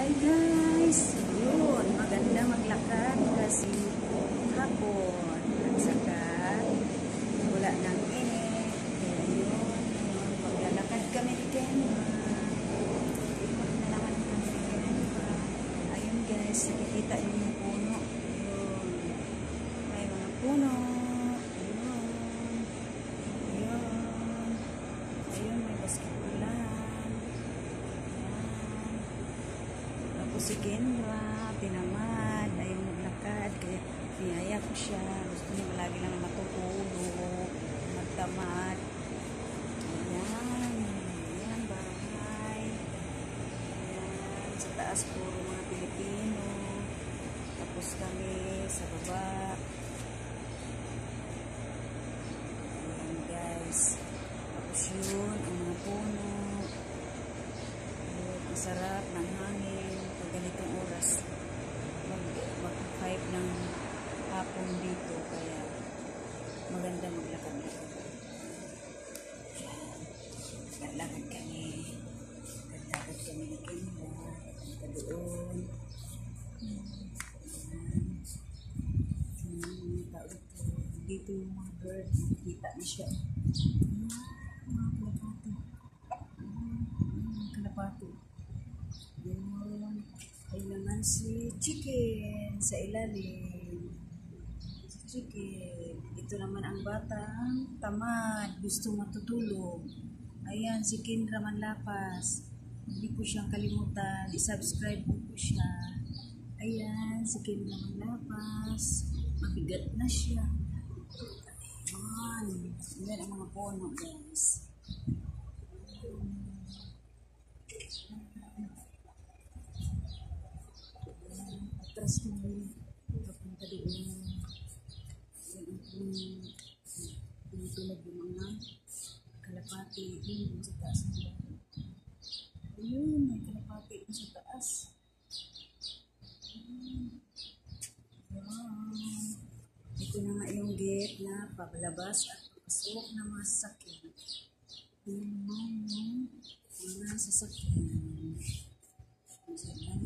Hi guys! Yun, maganda maglakad kasi hapon. At saka wala nang init. Kaya yun, maglalakad kami ni Kenma. Ikot na kami ni Kenma. Ayun guys, nakikita yung puno. Yun. May mga puno. Ayun. Ayun. Ayun, may basketbulan. Ayan. Kendra, tinamad, ayaw maglakad, kaya niyaya ko siya. Gusto niya lagi lang matutulog, magtamad. Ayan, ayan, bahay. Ayan, sa taas puro mga Pilipino. Tapos kami sa baba. Ayan guys. Tapos yun, ang mga puno. Ayun, Ang sarap ng hangin ganitong oras. Mag, mag five ng hapon dito kaya maganda maglakad dito. Lalakad kami. Lalakad kami ni Kendra. Punta doon. Mga dito. Yung mga bird. Nakikita niyo siya. Mga kalapati. Yan, kalapati. Yun. Ayun naman si chicken sa ilalim. Si chicken. Ito naman ang batang tamad. Gusto matutulog. Ayan, si Kendra Manlapas. Hindi ko siyang kalimutan. I-subscribe mo po siya. Ayan, si Kendra Manlapas. Mabigat na siya. Ayan. Ayan ang mga puno, guys. Atras kami papunta doon yung yung tinutulog yung mga kalapati yun sa taas ng bahay ayun may kalapati. Yun sa taas ito na nga yung gate na pabalabas at papasok na mga sasakyan yun na yung mga sasakyan sa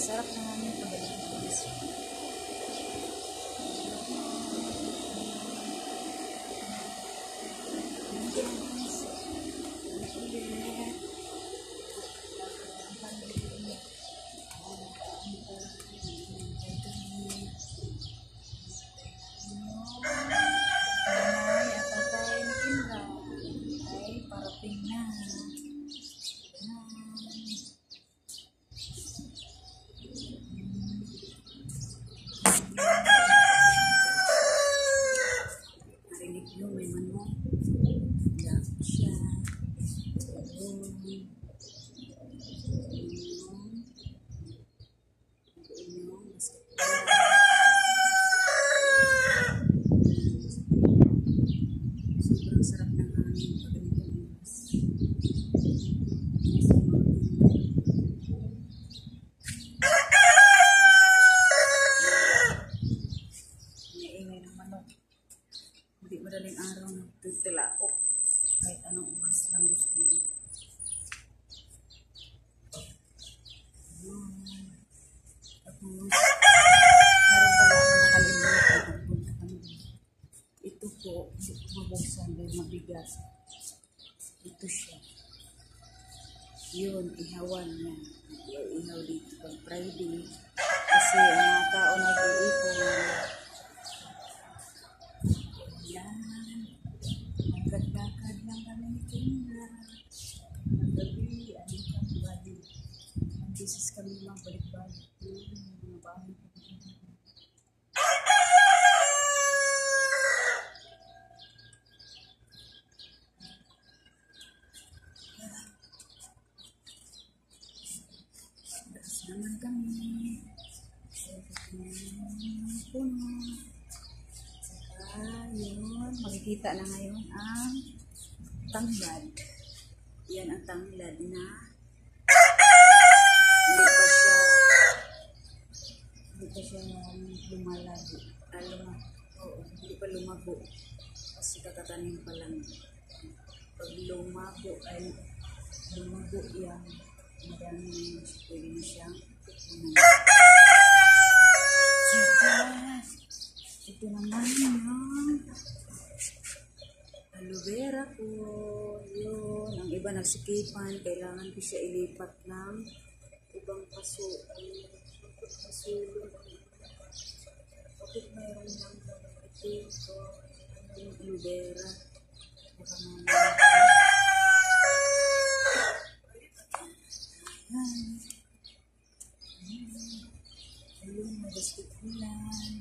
namin, masarap na namin pabalik ng pulis. Nanay at tatay ni Kindra ay parating na. Ayan. Narinig nyo, may manok. Lako siya. Ayun. po kasi bubuksan dahil mabigas ito siya. Yun ihawan niya. Ihaw dito pag Friday. Kasi ang mga tao nag-iipon yan. Ang ganda-ganda kami tingnan. Ang makikita na ngayon ang tanglad. Yan ang tanglad na hindi pa siya hindi pa siya lumalago. Ah, luma, oo, hindi pa lumago. Kasi kakatanim pa lang. Pag lumago ay lumago yan. Madami pwede na siyang ito naman yung aloe vera ko. Yun. Ang iba nagsikipan. Kailangan ko siya ilipat ng ibang paso. Bakit pasulong? Bakit mayroon ng ito? So, ano yung aloe vera? Baka mamaya. Ayan. Ayun, magastik ulan.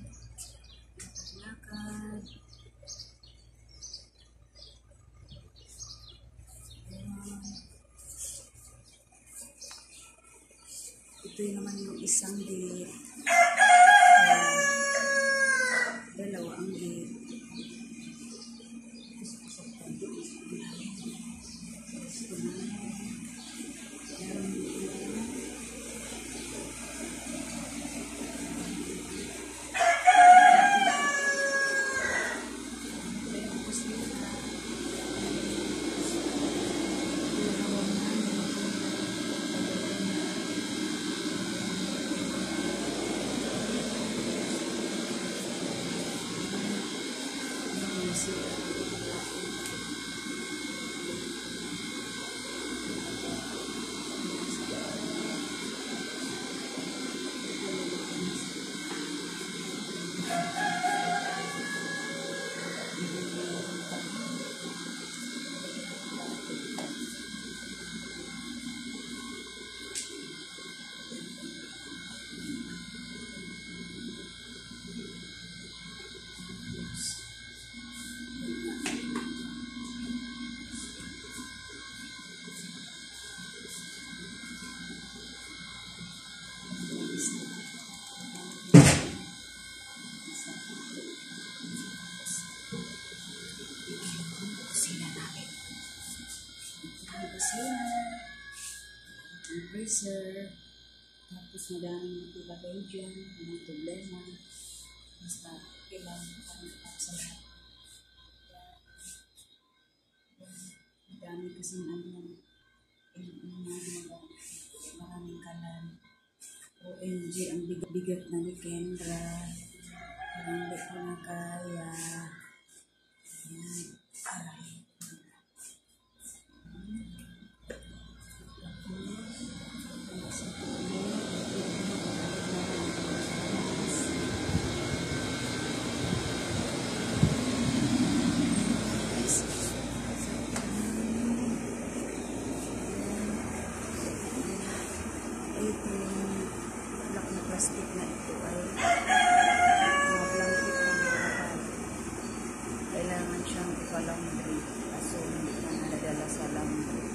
Lakad-lakad. Ayan. Ito naman yung isang gate. Freezer, tapos madaming naglagay dyan, walang problema. Basta kailangan kami para sa lahat. Ang dami kasi ano, mga maraming kalan. OMG, ang bigat-bigat na ni Kendra. Parang di ko na kaya. Ito yung black na plastic na ito ay mga blanket ng mga kailangan siyang ipalaundry hindi pa nadadala sa laundry.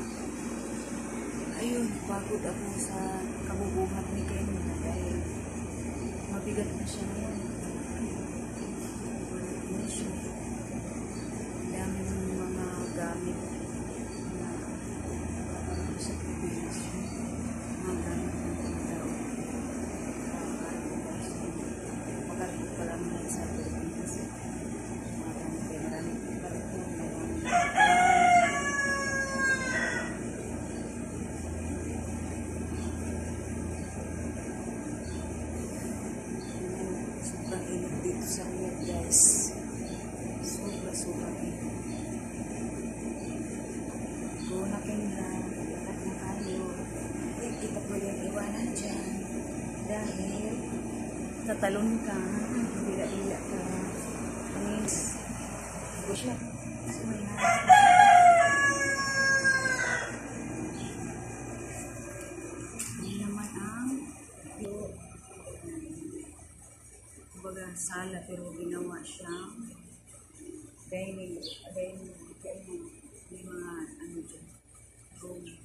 Ayun, pagod ako sa kabubuhat ni Kenya dahil mabigat na siya ngayon. dahil tatalon ka, hila-hila ka, kanis, go siya. sala pero ginawa siya dining dining kainan may mga ano dyan room.